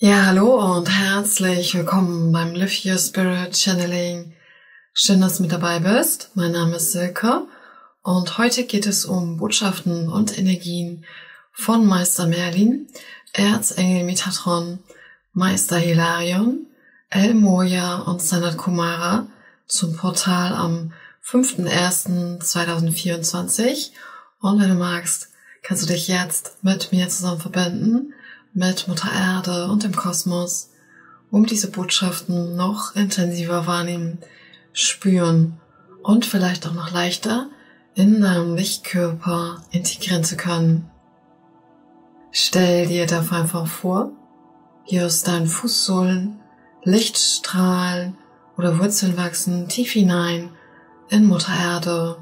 Ja, hallo und herzlich willkommen beim Live Your Spirit Channeling. Schön, dass du mit dabei bist. Mein Name ist Silke und heute geht es um Botschaften und Energien von Meister Merlin, Erzengel Metatron, Meister Hilarion, El Moya und Sanat Kumara zum Portal am 5.1.2024. Und wenn du magst, kannst du dich jetzt mit mir zusammen verbinden mit Mutter Erde und dem Kosmos, um diese Botschaften noch intensiver wahrnehmen, spüren und vielleicht auch noch leichter in deinem Lichtkörper integrieren zu können. Stell dir dafür einfach vor, wie aus deinen Fußsohlen Lichtstrahlen oder Wurzeln wachsen tief hinein in Mutter Erde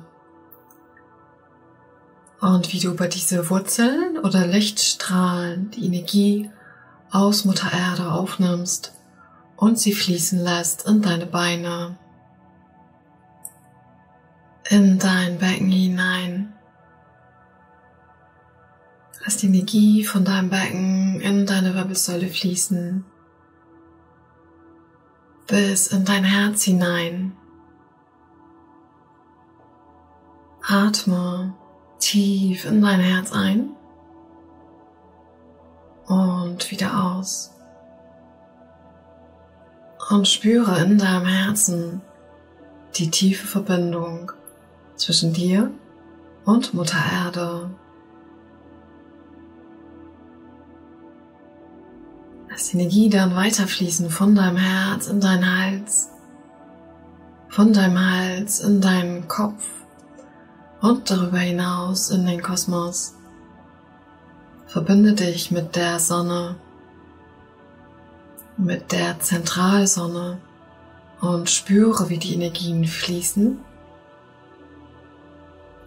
und wie du über diese Wurzeln oder Lichtstrahlen die Energie aus Mutter Erde aufnimmst und sie fließen lässt in deine Beine, in dein Becken hinein. Lass die Energie von deinem Becken in deine Wirbelsäule fließen, bis in dein Herz hinein. Atme tief in dein Herz ein und wieder aus. Und spüre in deinem Herzen die tiefe Verbindung zwischen dir und Mutter Erde. Lass die Energie dann weiterfließen von deinem Herz in deinen Hals, von deinem Hals in deinen Kopf, und darüber hinaus in den Kosmos. Verbinde dich mit der Sonne, mit der Zentralsonne und spüre, wie die Energien fließen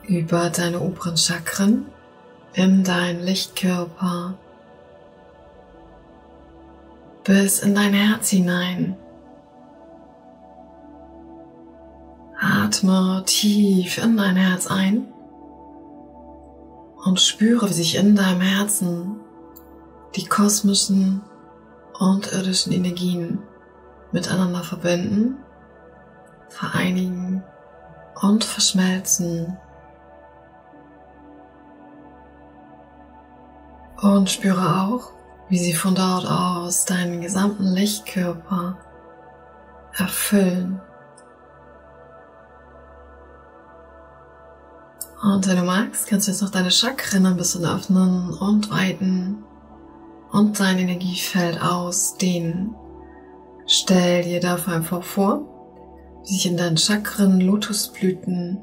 über deine oberen Chakren in dein Lichtkörper bis in dein Herz hinein. Atme tief in dein Herz ein und spüre, wie sich in deinem Herzen die kosmischen und irdischen Energien miteinander verbinden, vereinigen und verschmelzen. Und spüre auch, wie sie von dort aus deinen gesamten Lichtkörper erfüllen. Und wenn du magst, kannst du jetzt noch deine Chakren ein bisschen öffnen und weiten und dein Energiefeld ausdehnen. Stell dir dafür einfach vor, wie sich in deinen Chakren Lotusblüten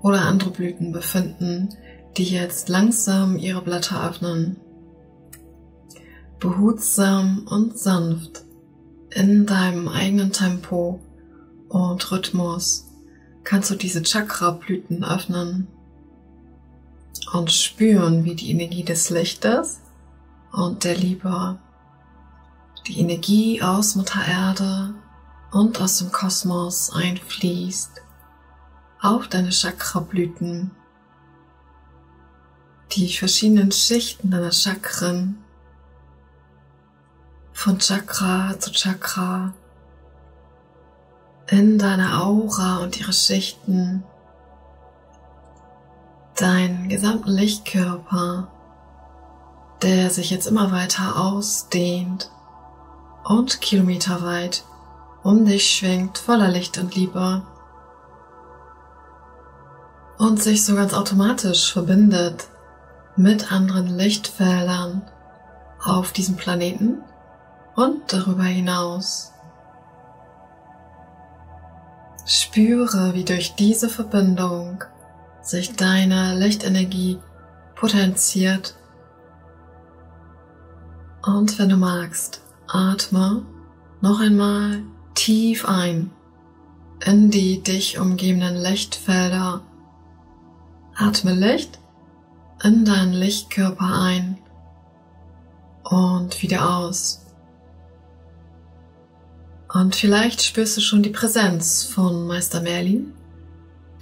oder andere Blüten befinden, die jetzt langsam ihre Blätter öffnen. Behutsam und sanft in deinem eigenen Tempo und Rhythmus kannst du diese Chakra-Blüten öffnen und spüren, wie die Energie des Lichtes und der Liebe, die Energie aus Mutter Erde und aus dem Kosmos einfließt auf deine Chakrablüten, die verschiedenen Schichten deiner Chakren von Chakra zu Chakra in deiner Aura und ihre Schichten deinen gesamten Lichtkörper, der sich jetzt immer weiter ausdehnt und kilometerweit um dich schwingt voller Licht und Liebe und sich so ganz automatisch verbindet mit anderen Lichtfeldern auf diesem Planeten und darüber hinaus. Spüre, wie durch diese Verbindung sich deine Lichtenergie potenziert. Und wenn du magst, atme noch einmal tief ein in die dich umgebenden Lichtfelder. Atme Licht in deinen Lichtkörper ein und wieder aus. Und vielleicht spürst du schon die Präsenz von Meister Merlin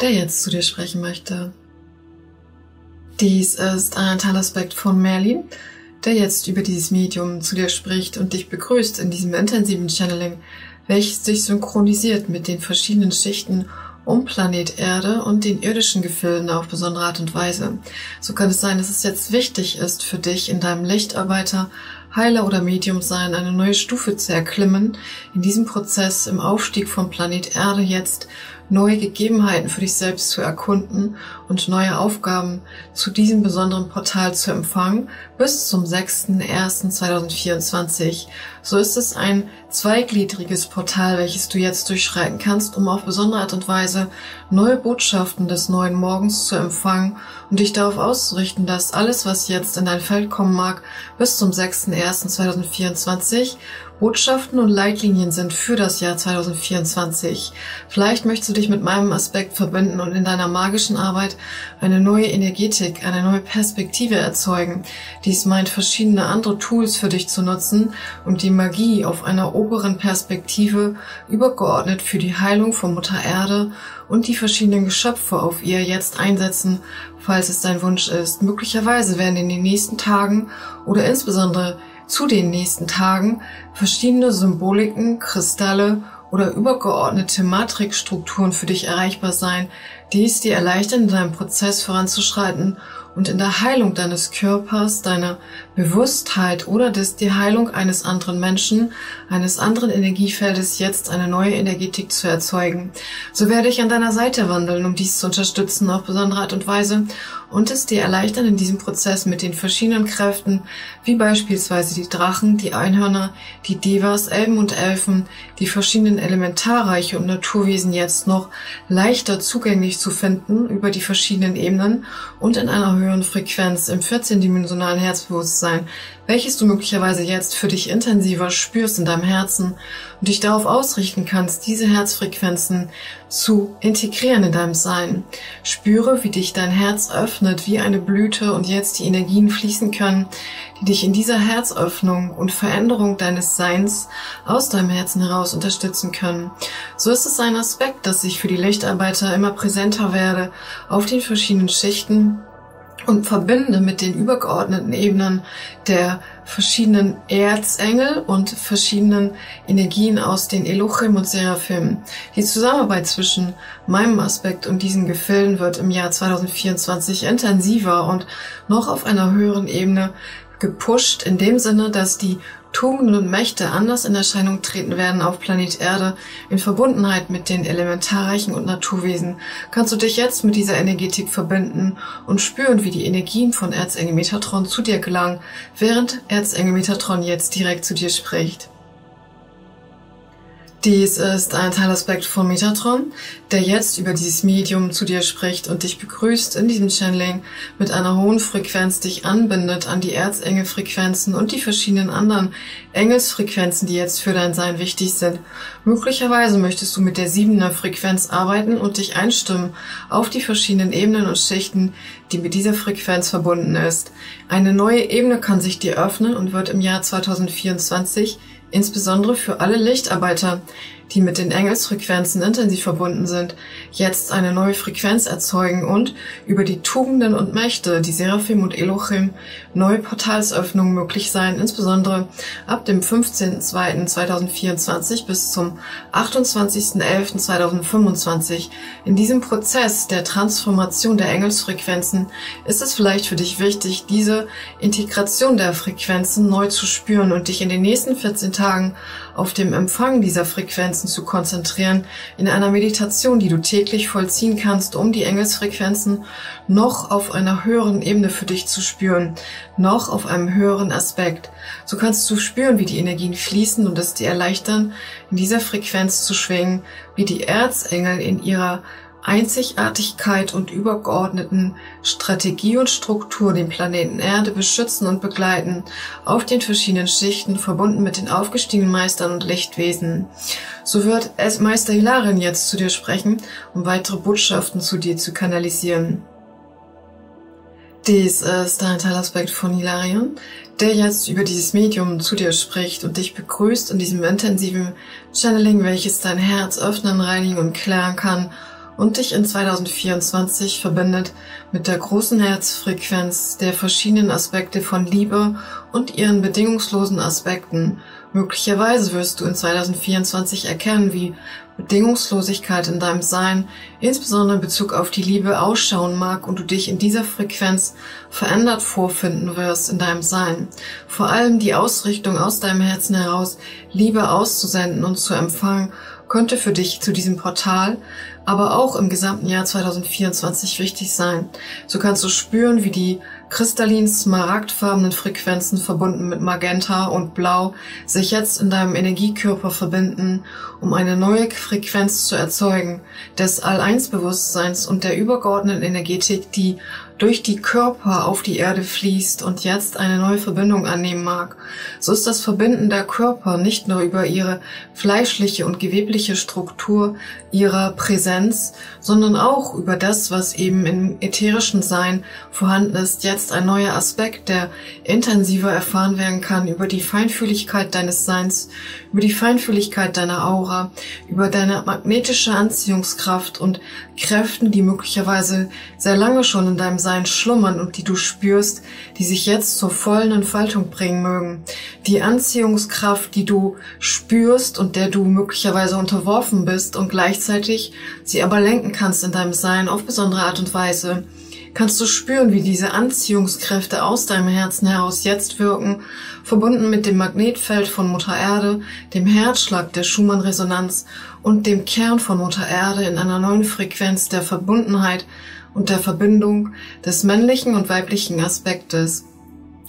der jetzt zu dir sprechen möchte. Dies ist ein Teilaspekt von Merlin, der jetzt über dieses Medium zu dir spricht und dich begrüßt in diesem intensiven Channeling, welches dich synchronisiert mit den verschiedenen Schichten um Planet Erde und den irdischen Gefilden auf besondere Art und Weise. So kann es sein, dass es jetzt wichtig ist für dich in deinem Lichtarbeiter, Heiler oder Medium sein, eine neue Stufe zu erklimmen, in diesem Prozess im Aufstieg vom Planet Erde jetzt neue Gegebenheiten für dich selbst zu erkunden und neue Aufgaben zu diesem besonderen Portal zu empfangen bis zum 6.1.2024. So ist es ein zweigliedriges Portal, welches du jetzt durchschreiten kannst, um auf besondere Art und Weise neue Botschaften des neuen Morgens zu empfangen und dich darauf auszurichten, dass alles, was jetzt in dein Feld kommen mag, bis zum 6.1.2024 Botschaften und Leitlinien sind für das Jahr 2024. Vielleicht möchtest du dich mit meinem Aspekt verbinden und in deiner magischen Arbeit eine neue Energetik, eine neue Perspektive erzeugen. Dies meint verschiedene andere Tools für dich zu nutzen und die Magie auf einer oberen Perspektive übergeordnet für die Heilung von Mutter Erde und die verschiedenen Geschöpfe auf ihr jetzt einsetzen, falls es dein Wunsch ist. Möglicherweise werden in den nächsten Tagen oder insbesondere zu den nächsten Tagen verschiedene Symboliken, Kristalle oder übergeordnete Matrixstrukturen für dich erreichbar sein, die es dir erleichtern, in deinem Prozess voranzuschreiten und in der Heilung deines Körpers, deiner Bewusstheit oder des, die Heilung eines anderen Menschen, eines anderen Energiefeldes jetzt eine neue Energetik zu erzeugen. So werde ich an deiner Seite wandeln, um dies zu unterstützen auf besondere Art und Weise und es dir erleichtern in diesem Prozess mit den verschiedenen Kräften, wie beispielsweise die Drachen, die Einhörner, die Devas, Elben und Elfen, die verschiedenen Elementarreiche und Naturwesen jetzt noch leichter zugänglich zu finden über die verschiedenen Ebenen und in einer höheren Frequenz im 14-dimensionalen Herzbewusstsein, welches du möglicherweise jetzt für dich intensiver spürst in deinem Herzen und dich darauf ausrichten kannst, diese Herzfrequenzen zu integrieren in deinem Sein. Spüre, wie dich dein Herz öffnet wie eine Blüte und jetzt die Energien fließen können, die dich in dieser Herzöffnung und Veränderung deines Seins aus deinem Herzen heraus unterstützen können. So ist es ein Aspekt, dass ich für die Lichtarbeiter immer präsenter werde auf den verschiedenen Schichten und verbinde mit den übergeordneten Ebenen der verschiedenen Erzengel und verschiedenen Energien aus den Elohim und Seraphim. Die Zusammenarbeit zwischen meinem Aspekt und diesen Gefilden wird im Jahr 2024 intensiver und noch auf einer höheren Ebene gepusht, in dem Sinne, dass die Tugenden und Mächte anders in Erscheinung treten werden auf Planet Erde in Verbundenheit mit den Elementarreichen und Naturwesen, kannst du dich jetzt mit dieser Energetik verbinden und spüren, wie die Energien von Erzengel Metatron zu dir gelangen, während Erzengel Metatron jetzt direkt zu dir spricht. Dies ist ein Teilaspekt von Metatron, der jetzt über dieses Medium zu dir spricht und dich begrüßt in diesem Channeling mit einer hohen Frequenz dich anbindet an die Erzengelfrequenzen und die verschiedenen anderen Engelsfrequenzen, die jetzt für dein Sein wichtig sind. Möglicherweise möchtest du mit der siebener Frequenz arbeiten und dich einstimmen auf die verschiedenen Ebenen und Schichten, die mit dieser Frequenz verbunden ist. Eine neue Ebene kann sich dir öffnen und wird im Jahr 2024 insbesondere für alle Lichtarbeiter, die mit den Engelsfrequenzen intensiv verbunden sind, jetzt eine neue Frequenz erzeugen und über die Tugenden und Mächte, die Seraphim und Elohim, neue Portalsöffnungen möglich sein, insbesondere ab dem 15.02.2024 bis zum 28.11.2025. In diesem Prozess der Transformation der Engelsfrequenzen ist es vielleicht für dich wichtig, diese Integration der Frequenzen neu zu spüren und dich in den nächsten 14 Tagen auf dem Empfang dieser Frequenzen zu konzentrieren, in einer Meditation, die du täglich vollziehen kannst, um die Engelsfrequenzen noch auf einer höheren Ebene für dich zu spüren, noch auf einem höheren Aspekt. So kannst du spüren, wie die Energien fließen und es dir erleichtern, in dieser Frequenz zu schwingen, wie die Erzengel in ihrer Einzigartigkeit und übergeordneten Strategie und Struktur den Planeten Erde beschützen und begleiten, auf den verschiedenen Schichten verbunden mit den aufgestiegenen Meistern und Lichtwesen. So wird es Meister Hilarien jetzt zu dir sprechen, um weitere Botschaften zu dir zu kanalisieren. Dies ist ein Teilaspekt von Hilarion, der jetzt über dieses Medium zu dir spricht und dich begrüßt in diesem intensiven Channeling, welches dein Herz öffnen, reinigen und klären kann und dich in 2024 verbindet mit der großen Herzfrequenz der verschiedenen Aspekte von Liebe und ihren bedingungslosen Aspekten. Möglicherweise wirst du in 2024 erkennen, wie Bedingungslosigkeit in deinem Sein, insbesondere in Bezug auf die Liebe, ausschauen mag und du dich in dieser Frequenz verändert vorfinden wirst in deinem Sein. Vor allem die Ausrichtung aus deinem Herzen heraus, Liebe auszusenden und zu empfangen könnte für dich zu diesem Portal, aber auch im gesamten Jahr 2024 wichtig sein. So kannst du spüren, wie die kristallin smaragdfarbenen Frequenzen verbunden mit Magenta und Blau sich jetzt in deinem Energiekörper verbinden, um eine neue Frequenz zu erzeugen, des All-Eins-Bewusstseins und der übergeordneten Energetik, die durch die Körper auf die Erde fließt und jetzt eine neue Verbindung annehmen mag, so ist das Verbinden der Körper nicht nur über ihre fleischliche und gewebliche Struktur, ihrer Präsenz, sondern auch über das, was eben im ätherischen Sein vorhanden ist, jetzt ein neuer Aspekt, der intensiver erfahren werden kann über die Feinfühligkeit deines Seins, über die Feinfühligkeit deiner Aura, über deine magnetische Anziehungskraft und Kräften, die möglicherweise sehr lange schon in deinem Sein schlummern und die du spürst, die sich jetzt zur vollen Entfaltung bringen mögen. Die Anziehungskraft, die du spürst und der du möglicherweise unterworfen bist und gleichzeitig sie aber lenken kannst in deinem Sein auf besondere Art und Weise kannst du spüren, wie diese Anziehungskräfte aus deinem Herzen heraus jetzt wirken, verbunden mit dem Magnetfeld von Mutter Erde, dem Herzschlag der Schumann-Resonanz und dem Kern von Mutter Erde in einer neuen Frequenz der Verbundenheit und der Verbindung des männlichen und weiblichen Aspektes,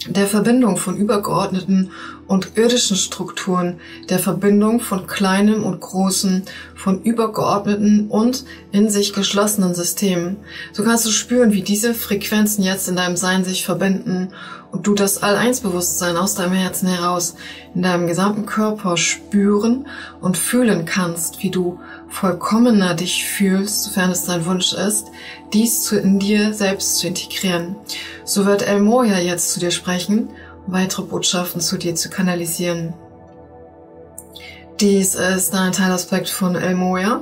der Verbindung von übergeordneten und irdischen Strukturen, der Verbindung von kleinem und großen, von übergeordneten und in sich geschlossenen Systemen. So kannst du spüren, wie diese Frequenzen jetzt in deinem Sein sich verbinden und du das All-Eins-Bewusstsein aus deinem Herzen heraus in deinem gesamten Körper spüren und fühlen kannst, wie du vollkommener dich fühlst, sofern es dein Wunsch ist, dies in dir selbst zu integrieren. So wird El Moya jetzt zu dir sprechen, um weitere Botschaften zu dir zu kanalisieren. Dies ist ein Teilaspekt von El Moya,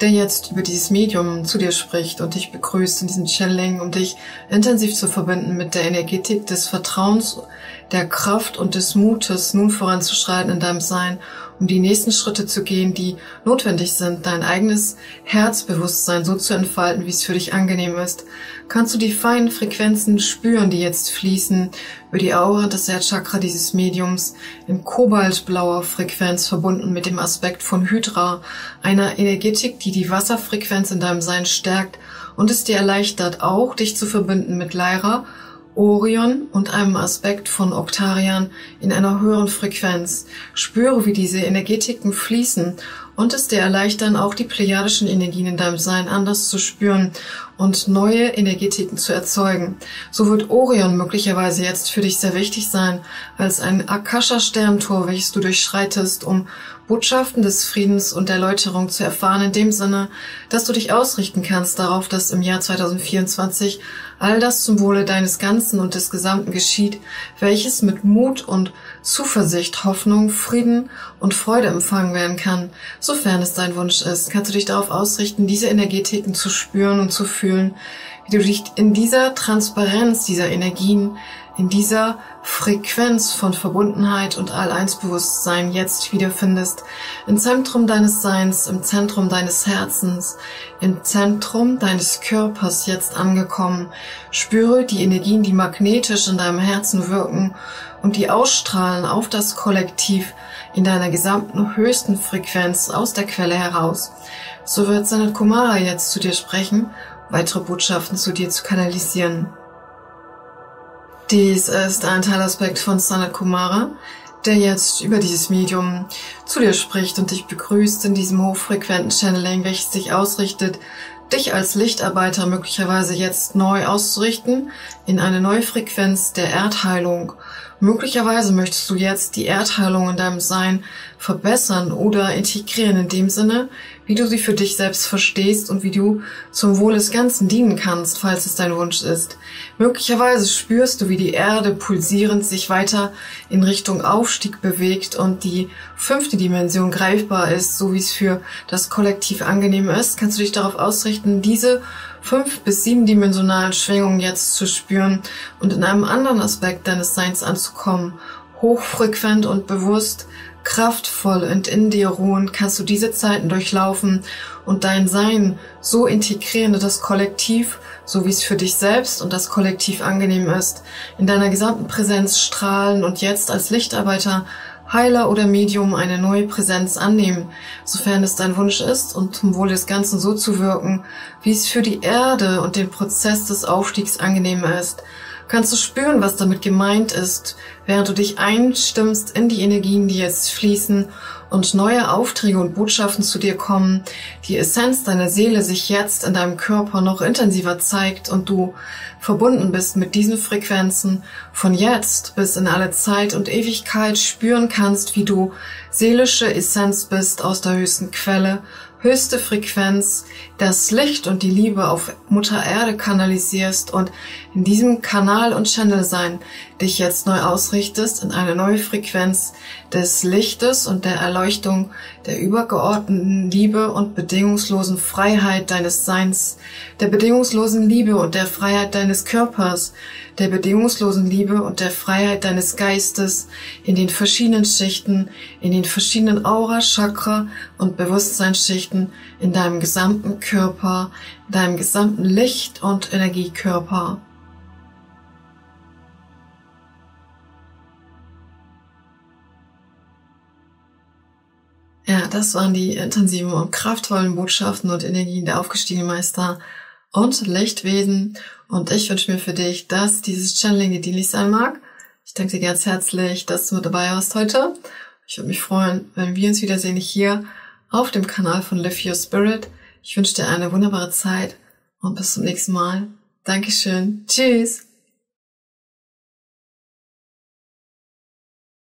der jetzt über dieses Medium zu dir spricht und dich begrüßt in diesem Channeling, um dich intensiv zu verbinden mit der Energetik des Vertrauens, der Kraft und des Mutes, nun voranzuschreiten in deinem Sein, um die nächsten Schritte zu gehen, die notwendig sind, dein eigenes Herzbewusstsein so zu entfalten, wie es für dich angenehm ist. Kannst du die feinen Frequenzen spüren, die jetzt fließen über die Aura des Herzchakra dieses Mediums in kobaltblauer Frequenz verbunden mit dem Aspekt von Hydra, einer Energetik, die die Wasserfrequenz in deinem Sein stärkt und es dir erleichtert, auch dich zu verbinden mit Lyra Orion und einem Aspekt von Oktarian in einer höheren Frequenz. Spüre, wie diese Energetiken fließen und es dir erleichtern, auch die plejadischen Energien in deinem Sein anders zu spüren und neue Energetiken zu erzeugen. So wird Orion möglicherweise jetzt für dich sehr wichtig sein, als ein Akasha-Sterntor, welches du durchschreitest, um Botschaften des Friedens und der Läuterung zu erfahren, in dem Sinne, dass du dich ausrichten kannst darauf, dass im Jahr 2024 all das zum Wohle deines Ganzen und des Gesamten geschieht, welches mit Mut und Zuversicht, Hoffnung, Frieden und Freude empfangen werden kann. Sofern es dein Wunsch ist, kannst du dich darauf ausrichten, diese Energetiken zu spüren und zu fühlen, wie du dich in dieser Transparenz dieser Energien in dieser Frequenz von Verbundenheit und All-Eins-Bewusstsein jetzt wiederfindest, im Zentrum deines Seins, im Zentrum deines Herzens, im Zentrum deines Körpers jetzt angekommen. Spüre die Energien, die magnetisch in deinem Herzen wirken und die ausstrahlen auf das Kollektiv in deiner gesamten höchsten Frequenz aus der Quelle heraus. So wird Sanat Kumara jetzt zu dir sprechen, weitere Botschaften zu dir zu kanalisieren. Dies ist ein Teilaspekt von Sanat Kumara, der jetzt über dieses Medium zu dir spricht und dich begrüßt in diesem hochfrequenten Channeling, welches dich ausrichtet, dich als Lichtarbeiter möglicherweise jetzt neu auszurichten in eine neue Frequenz der Erdheilung, Möglicherweise möchtest du jetzt die Erdheilung in deinem Sein verbessern oder integrieren in dem Sinne, wie du sie für dich selbst verstehst und wie du zum Wohl des Ganzen dienen kannst, falls es dein Wunsch ist. Möglicherweise spürst du, wie die Erde pulsierend sich weiter in Richtung Aufstieg bewegt und die fünfte Dimension greifbar ist, so wie es für das Kollektiv angenehm ist. Kannst du dich darauf ausrichten, diese fünf bis sieben dimensionalen Schwingungen jetzt zu spüren und in einem anderen Aspekt deines Seins anzukommen, hochfrequent und bewusst, kraftvoll und in dir ruhen, kannst du diese Zeiten durchlaufen und dein Sein so integrieren in das Kollektiv, so wie es für dich selbst und das Kollektiv angenehm ist, in deiner gesamten Präsenz strahlen und jetzt als Lichtarbeiter Heiler oder Medium eine neue Präsenz annehmen, sofern es dein Wunsch ist und zum Wohl des Ganzen so zu wirken, wie es für die Erde und den Prozess des Aufstiegs angenehm ist. Kannst du spüren, was damit gemeint ist, während du dich einstimmst in die Energien, die jetzt fließen und neue Aufträge und Botschaften zu dir kommen, die Essenz deiner Seele sich jetzt in deinem Körper noch intensiver zeigt und du verbunden bist mit diesen Frequenzen von jetzt bis in alle Zeit und Ewigkeit spüren kannst, wie du seelische Essenz bist aus der höchsten Quelle höchste Frequenz das Licht und die Liebe auf Mutter Erde kanalisierst und in diesem Kanal und Channel sein dich jetzt neu ausrichtest in eine neue Frequenz des Lichtes und der Erleuchtung der übergeordneten Liebe und bedingungslosen Freiheit deines Seins, der bedingungslosen Liebe und der Freiheit deines Körpers, der bedingungslosen Liebe und der Freiheit deines Geistes in den verschiedenen Schichten, in den verschiedenen Aura, Chakra und Bewusstseinsschichten in deinem gesamten Körper, in deinem gesamten Licht- und Energiekörper. Ja, das waren die intensiven und kraftvollen Botschaften und Energien der aufgestiegenen Meister und Lichtwesen. Und ich wünsche mir für dich, dass dieses Channeling dir dienlich sein mag. Ich danke dir ganz herzlich, dass du mit dabei warst heute. Ich würde mich freuen, wenn wir uns wiedersehen hier auf dem Kanal von Live Your Spirit. Ich wünsche dir eine wunderbare Zeit und bis zum nächsten Mal. Dankeschön. Tschüss.